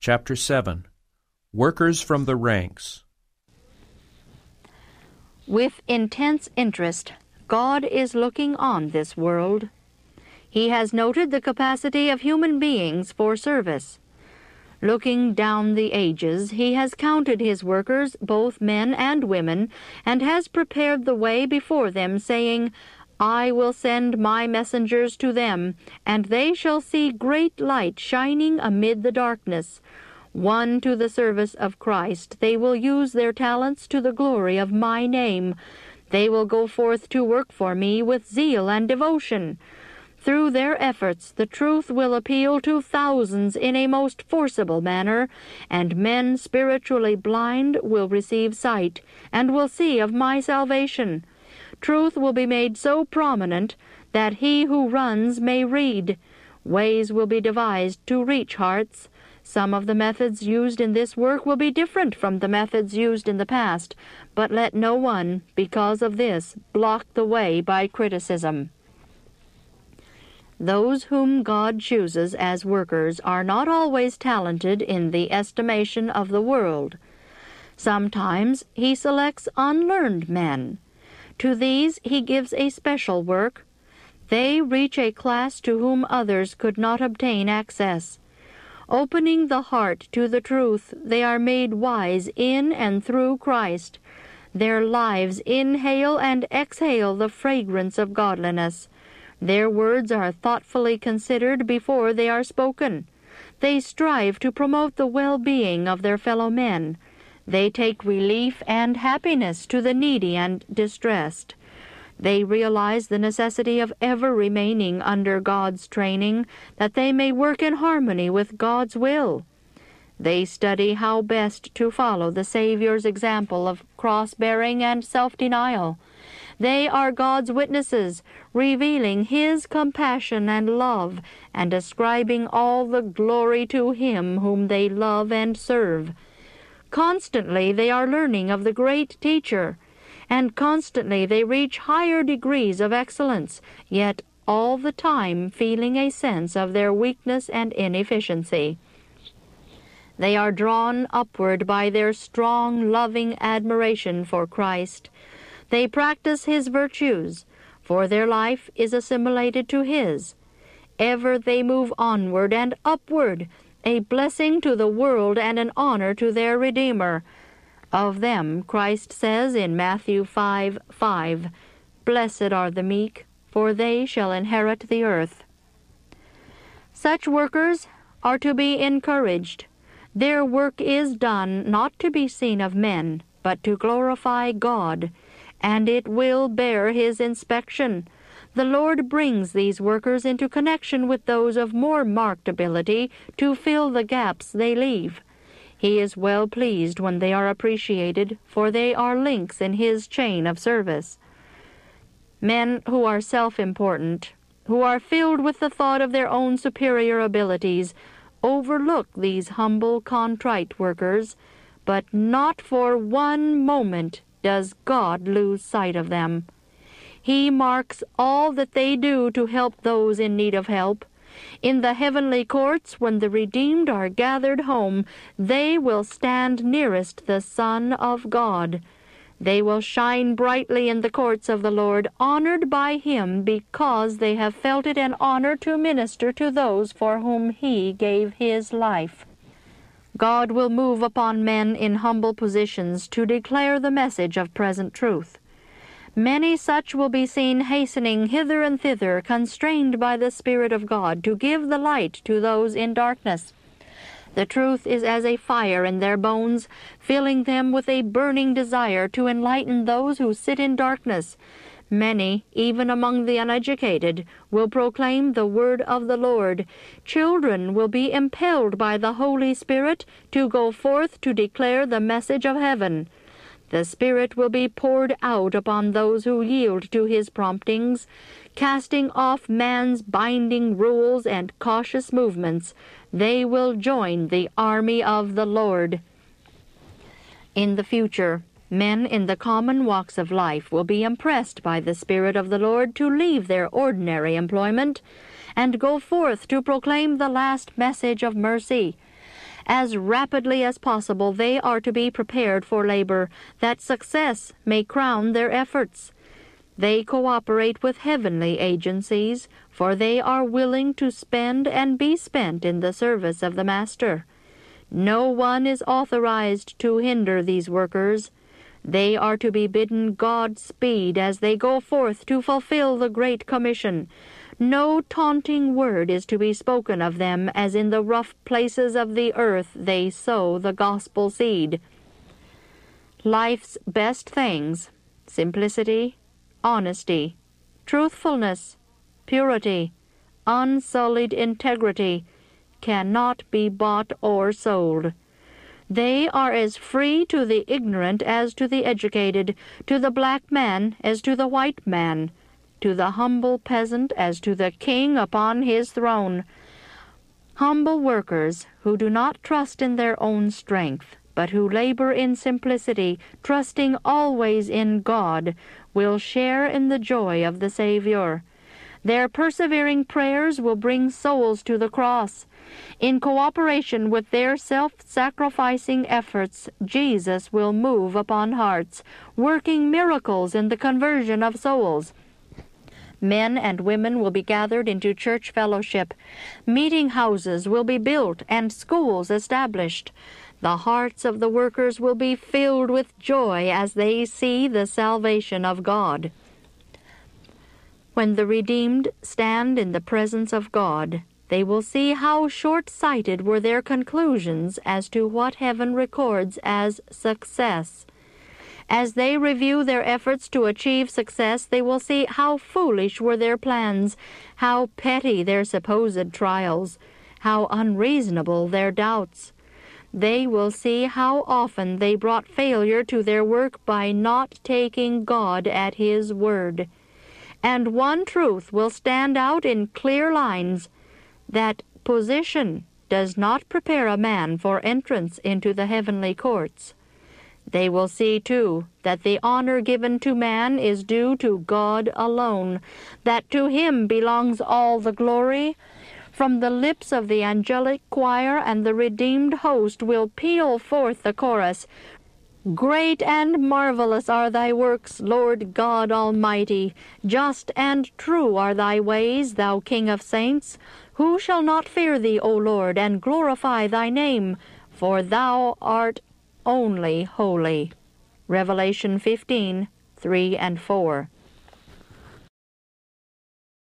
Chapter 7 Workers from the Ranks With intense interest, God is looking on this world. He has noted the capacity of human beings for service. Looking down the ages, he has counted his workers, both men and women, and has prepared the way before them, saying, I will send my messengers to them, and they shall see great light shining amid the darkness. Won to the service of Christ, they will use their talents to the glory of my name. They will go forth to work for me with zeal and devotion. Through their efforts, the truth will appeal to thousands in a most forcible manner, and men spiritually blind will receive sight, and will see of my salvation. Truth will be made so prominent that he who runs may read. Ways will be devised to reach hearts. Some of the methods used in this work will be different from the methods used in the past, but let no one, because of this, block the way by criticism. Those whom God chooses as workers are not always talented in the estimation of the world. Sometimes he selects unlearned men. To these he gives a special work. They reach a class to whom others could not obtain access. Opening the heart to the truth, they are made wise in and through Christ. Their lives inhale and exhale the fragrance of godliness. Their words are thoughtfully considered before they are spoken. They strive to promote the well-being of their fellow men. They take relief and happiness to the needy and distressed. They realize the necessity of ever remaining under God's training, that they may work in harmony with God's will. They study how best to follow the Savior's example of cross-bearing and self-denial. They are God's witnesses, revealing His compassion and love, and ascribing all the glory to Him whom they love and serve. Constantly they are learning of the great teacher, and constantly they reach higher degrees of excellence, yet all the time feeling a sense of their weakness and inefficiency. They are drawn upward by their strong, loving admiration for Christ. They practice his virtues, for their life is assimilated to his. Ever they move onward and upward, a blessing to the world and an honor to their Redeemer. Of them Christ says in Matthew 5, 5, Blessed are the meek, for they shall inherit the earth. Such workers are to be encouraged. Their work is done not to be seen of men, but to glorify God and it will bear his inspection. The Lord brings these workers into connection with those of more marked ability to fill the gaps they leave. He is well pleased when they are appreciated, for they are links in his chain of service. Men who are self-important, who are filled with the thought of their own superior abilities, overlook these humble, contrite workers, but not for one moment does God lose sight of them. He marks all that they do to help those in need of help. In the heavenly courts, when the redeemed are gathered home, they will stand nearest the Son of God. They will shine brightly in the courts of the Lord, honored by him because they have felt it an honor to minister to those for whom he gave his life. God will move upon men in humble positions to declare the message of present truth. Many such will be seen hastening hither and thither, constrained by the Spirit of God to give the light to those in darkness. The truth is as a fire in their bones, filling them with a burning desire to enlighten those who sit in darkness, Many, even among the uneducated, will proclaim the word of the Lord. Children will be impelled by the Holy Spirit to go forth to declare the message of heaven. The Spirit will be poured out upon those who yield to his promptings, casting off man's binding rules and cautious movements. They will join the army of the Lord. In the future, Men in the common walks of life will be impressed by the Spirit of the Lord to leave their ordinary employment and go forth to proclaim the last message of mercy. As rapidly as possible they are to be prepared for labor, that success may crown their efforts. They cooperate with heavenly agencies, for they are willing to spend and be spent in the service of the Master. No one is authorized to hinder these workers. They are to be bidden Godspeed as they go forth to fulfill the Great Commission. No taunting word is to be spoken of them as in the rough places of the earth they sow the gospel seed. Life's best things simplicity, honesty, truthfulness, purity, unsullied integrity cannot be bought or sold. They are as free to the ignorant as to the educated, to the black man as to the white man, to the humble peasant as to the king upon his throne. Humble workers who do not trust in their own strength, but who labor in simplicity, trusting always in God, will share in the joy of the Savior. Their persevering prayers will bring souls to the cross. In cooperation with their self-sacrificing efforts, Jesus will move upon hearts, working miracles in the conversion of souls. Men and women will be gathered into church fellowship. Meeting houses will be built and schools established. The hearts of the workers will be filled with joy as they see the salvation of God. When the redeemed stand in the presence of God, they will see how short-sighted were their conclusions as to what heaven records as success. As they review their efforts to achieve success, they will see how foolish were their plans, how petty their supposed trials, how unreasonable their doubts. They will see how often they brought failure to their work by not taking God at His word and one truth will stand out in clear lines that position does not prepare a man for entrance into the heavenly courts. They will see, too, that the honor given to man is due to God alone, that to him belongs all the glory. From the lips of the angelic choir and the redeemed host will peal forth the chorus, Great and marvelous are thy works, Lord God Almighty. Just and true are thy ways, thou King of saints. Who shall not fear thee, O Lord, and glorify thy name? For thou art only holy. Revelation 15, 3 and 4.